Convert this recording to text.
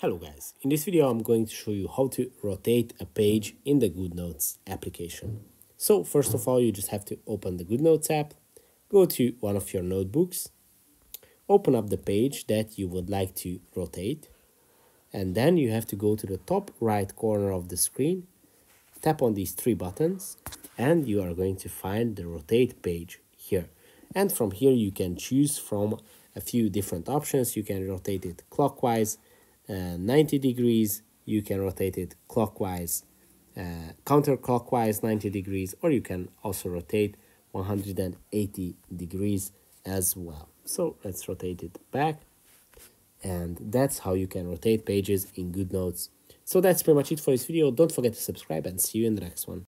Hello guys, in this video I'm going to show you how to rotate a page in the GoodNotes application. So first of all you just have to open the GoodNotes app, go to one of your notebooks, open up the page that you would like to rotate and then you have to go to the top right corner of the screen, tap on these three buttons and you are going to find the rotate page here. And from here you can choose from a few different options. You can rotate it clockwise, uh, 90 degrees, you can rotate it clockwise, uh, counterclockwise 90 degrees, or you can also rotate 180 degrees as well. So let's rotate it back. And that's how you can rotate pages in GoodNotes. So that's pretty much it for this video. Don't forget to subscribe and see you in the next one.